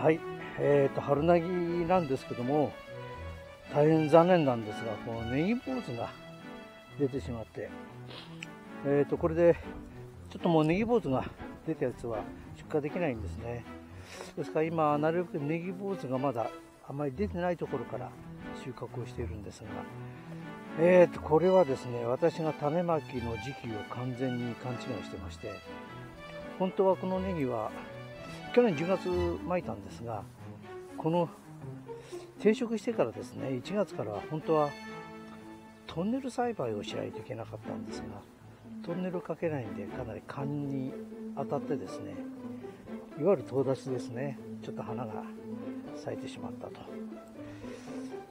はい、えーと、春ナギなんですけども、大変残念なんですが、このネギ坊主が出てしまって、えーと、これで、ちょっともうネギ坊主が出たやつは出荷できないんですね。ですから今、なるべくネギ坊主がまだあまり出てないところから収穫をしているんですが、えーと、これはですね、私が種まきの時期を完全に勘違いしてまして、本当はこのネギは去年10月まいたんですがこの定食してからですね1月からは本当はトンネル栽培をしないといけなかったんですがトンネルかけないんでかなり勘に当たってですねいわゆる遠出しですねちょっと花が咲いてしまったと。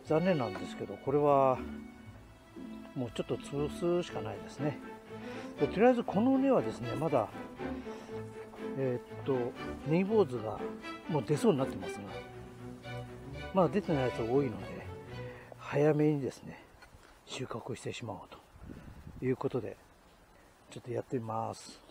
残念なんですけどこれはもうちょっと潰すしかないですね。でとりあえずこの根はですねまだえー、っとネギ坊主がもう出そうになってますがまだ出てないやつが多いので早めにですね収穫してしまおうということでちょっとやってみます。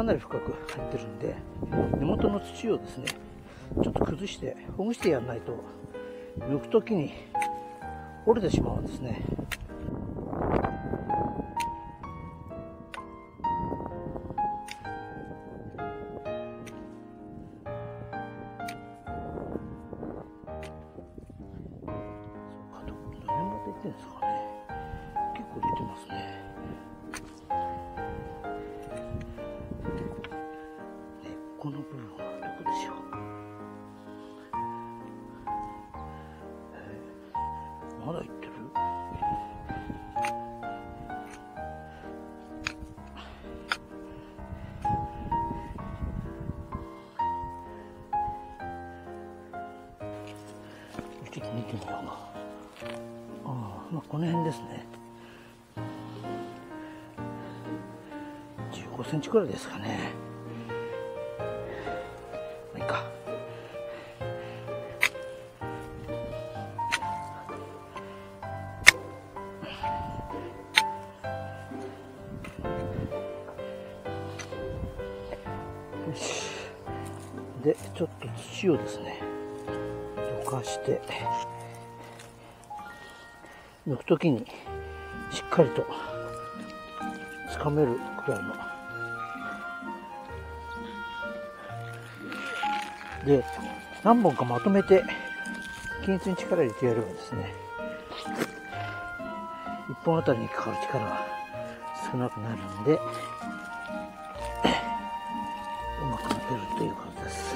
かなり深く入ってるんで根元の土をですねちょっと崩してほぐしてやらないと抜く時に折れてしまうんですね。どの辺までいってんですかね。結構出てますね。まだいってる？ちょっと見てみようかああまあこの辺ですね。15センチくらいですかね。まあいいか。でちょっと土をですねどかして抜くときにしっかりとつかめるくらいの。で何本かまとめて均一に力入れてやればですね1本あたりにかかる力は少なくなるんで I really deal love this.